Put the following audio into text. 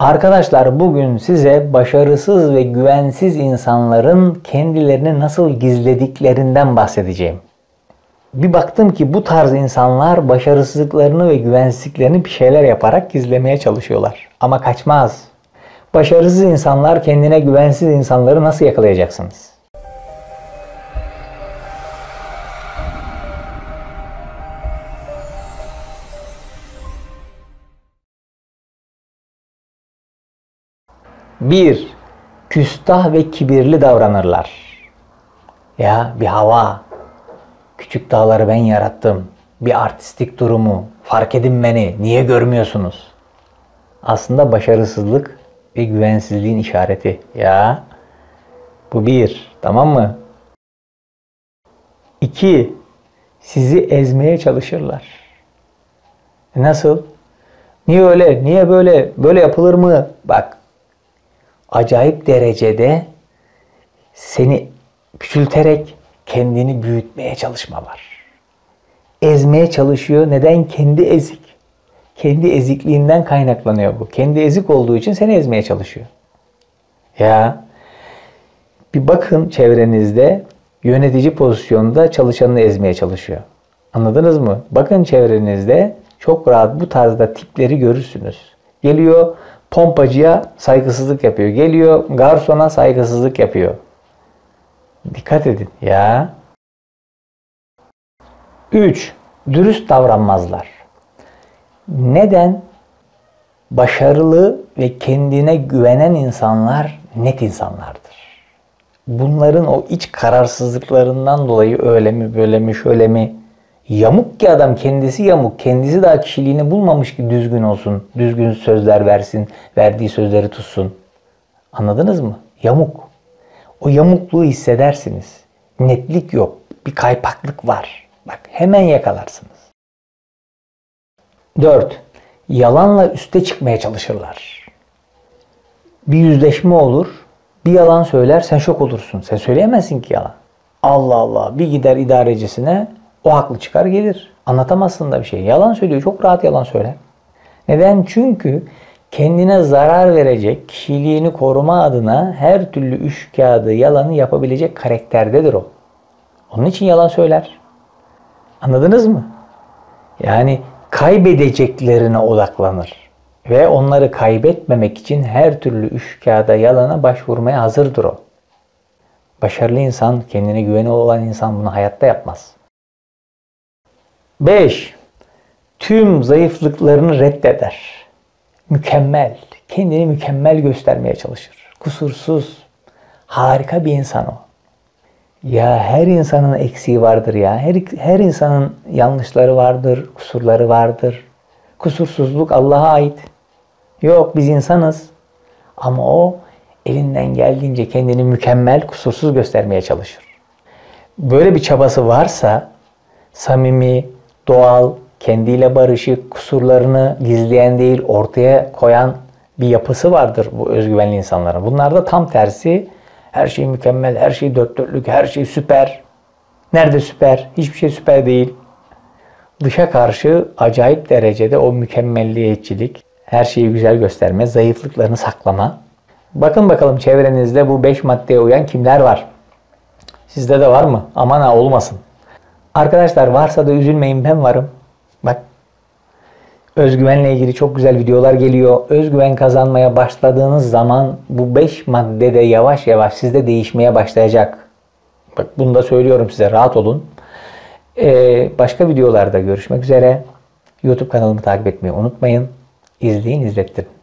Arkadaşlar bugün size başarısız ve güvensiz insanların kendilerini nasıl gizlediklerinden bahsedeceğim. Bir baktım ki bu tarz insanlar başarısızlıklarını ve güvensizliklerini bir şeyler yaparak gizlemeye çalışıyorlar. Ama kaçmaz. Başarısız insanlar kendine güvensiz insanları nasıl yakalayacaksınız? Bir, küstah ve kibirli davranırlar. Ya bir hava, küçük dağları ben yarattım, bir artistik durumu, fark edin beni, niye görmüyorsunuz? Aslında başarısızlık ve güvensizliğin işareti. Ya bu bir, tamam mı? İki, sizi ezmeye çalışırlar. Nasıl? Niye öyle? Niye böyle? Böyle yapılır mı? Bak acayip derecede seni küçülterek kendini büyütmeye çalışma var. Ezmeye çalışıyor. Neden? Kendi ezik. Kendi ezikliğinden kaynaklanıyor bu. Kendi ezik olduğu için seni ezmeye çalışıyor. Ya bir bakın çevrenizde yönetici pozisyonda çalışanını ezmeye çalışıyor. Anladınız mı? Bakın çevrenizde çok rahat bu tarzda tipleri görürsünüz. Geliyor pompacıya saygısızlık yapıyor. Geliyor garsona saygısızlık yapıyor. Dikkat edin ya. 3. Dürüst davranmazlar. Neden? Başarılı ve kendine güvenen insanlar net insanlardır. Bunların o iç kararsızlıklarından dolayı öyle mi böyle mi şöyle mi Yamuk ki adam kendisi yamuk. Kendisi daha kişiliğini bulmamış ki düzgün olsun. Düzgün sözler versin. Verdiği sözleri tutsun. Anladınız mı? Yamuk. O yamukluğu hissedersiniz. Netlik yok. Bir kaypaklık var. Bak hemen yakalarsınız. 4. Yalanla üste çıkmaya çalışırlar. Bir yüzleşme olur. Bir yalan söyler sen şok olursun. Sen söyleyemezsin ki yalan. Allah Allah bir gider idarecisine o haklı çıkar gelir. Anlatamazsın da bir şey. Yalan söylüyor. Çok rahat yalan söyler. Neden? Çünkü kendine zarar verecek, kişiliğini koruma adına her türlü üç kağıdı, yalanı yapabilecek karakterdedir o. Onun için yalan söyler. Anladınız mı? Yani kaybedeceklerine odaklanır. Ve onları kaybetmemek için her türlü üç kağıda, yalana başvurmaya hazırdır o. Başarılı insan, kendine güveni olan insan bunu hayatta yapmaz. 5. Tüm zayıflıklarını reddeder. Mükemmel. Kendini mükemmel göstermeye çalışır. Kusursuz. Harika bir insan o. Ya her insanın eksiği vardır ya. Her, her insanın yanlışları vardır, kusurları vardır. Kusursuzluk Allah'a ait. Yok biz insanız. Ama o elinden geldiğince kendini mükemmel, kusursuz göstermeye çalışır. Böyle bir çabası varsa samimi, doğal, kendiyle barışık, kusurlarını gizleyen değil ortaya koyan bir yapısı vardır bu özgüvenli insanların. Bunlar da tam tersi her şey mükemmel, her şey dört dörtlük, her şey süper. Nerede süper? Hiçbir şey süper değil. Dışa karşı acayip derecede o mükemmelliyetçilik, her şeyi güzel gösterme, zayıflıklarını saklama. Bakın bakalım çevrenizde bu beş maddeye uyan kimler var? Sizde de var mı? Aman ha olmasın. Arkadaşlar varsa da üzülmeyin ben varım. Bak özgüvenle ilgili çok güzel videolar geliyor. Özgüven kazanmaya başladığınız zaman bu 5 maddede yavaş yavaş sizde değişmeye başlayacak. Bak bunu da söylüyorum size rahat olun. Ee, başka videolarda görüşmek üzere. YouTube kanalımı takip etmeyi unutmayın. İzleyin izlettirin.